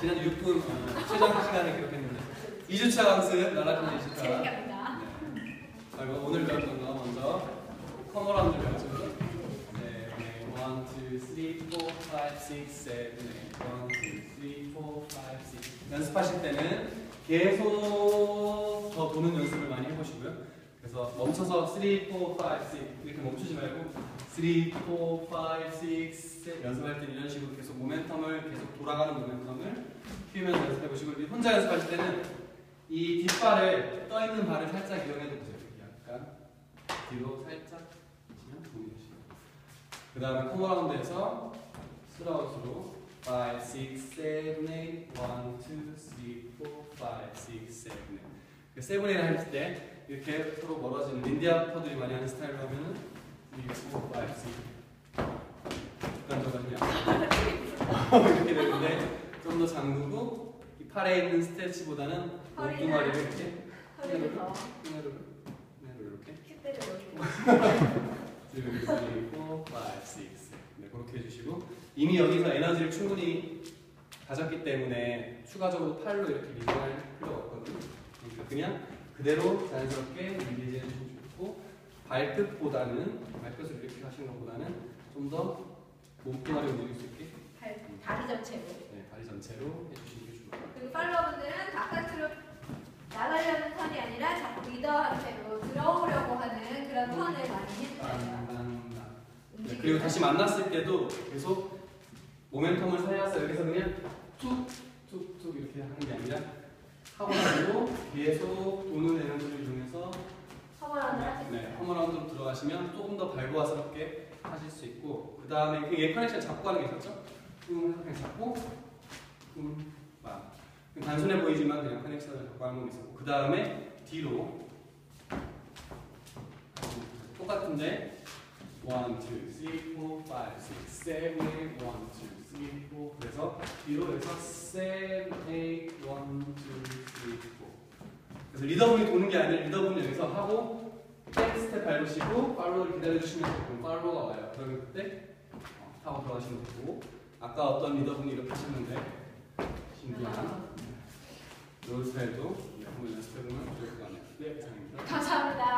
지난 6분 어, 최장 시간을 기록했는데 2주차 강습 날라가는 2주차 재밌겠다. 네. 자, 그럼 오늘 배웠던 거 먼저 come around 배웠죠? 네, 네. 1, 2, 3, 4, 5, 6, 7, 8 1, 2, 3, 4, 5, 6 연습하실 때는 계속 더 도는 연습을 많이 해보시고요 그래서 멈춰서 3, 4, 5, 6 이렇게 멈추지 말고 3, 4, 5, 6, 7 연습할 때는 이런 식으로 계속 모멘텀을 계속 돌아가는 모멘텀을 키우면서 연습해 보시고 혼자 연습하실 때는 이 뒷발을 떠 있는 발을 살짝 이용해 보세요. 약간 뒤로 살짝. 그 다음에 컴어라운드에서 슬라우스로 5, 6, 7, 8, 1, 2, 3, 4, 5, 6, 7, 8. 그 seven, eight 할때 이렇게 서로 멀어지는 Lindy Hopper들이 많이 하는 스타일로 하면은 3, 4, 5, 6. 습관적으로요. 이렇게 되는데 좀 더 잠그고 이 팔에 있는 스트레치보다는 엉뚱아리를 이렇게 허리를 더 그대로 이렇게 큐대를 올리고. 2, 3, 4, 5, 6 네, 그렇게 해주시고 이미 여기서 에너지를 충분히 가졌기 때문에 추가적으로 팔로 이렇게 리딩할 필요가 없거든요 그러니까 그냥 그대로 자연스럽게 리리즈 해주시면 좋고 발끝보다는 발끝을 이렇게 하시는 것보다는 좀 더 몸뚱아리 움직일 수 있게 발. 네, 다리 전체로 해주시는 게 좋을 것 같아요 그리고 팔로워분들은 바깥으로 나가려는 턴이 아니라 자꾸 리더한테로 들어오려고 하는 그런 턴을 많이. 빰빰빰. 네, 그리고 다시 만났을 때도 계속 모멘텀을 살려서 여기서 그냥 툭툭툭 이렇게 하는 게 아니라 하고 나서 계속 도는 에너지를 이용해서 come around 하실 네, come around로 들어가시면 조금 더 Balboa스럽게 하실 수 있고 그 다음에 그얘 connection 잡고 하는 게 있었죠? 음, 그냥 잡고 음, 막 단순해 보이지만 그냥 connection을 잡고 하는 게 있었고 그 다음에 뒤로 똑같은데 1, 2, 3, 4, 5, 6, 7, 8, 1, 2, 3, 4 그래서 뒤로 해서 7, 8, 1, 2, 3, 4 그래서 리더분이 도는 게 아니라 리더분이 여기서 하고 back step 밟으시고 follow를 기다려주시면 되고 follow가 와요. 그러면 그때 어, 타고 들어가시면 되고. 아까 어떤 리더분이 이렇게 하셨는데 신기한 롤 스타일도 한번 연습해보면 좋을 것 같네요 네, 이상입니다 감사합니다.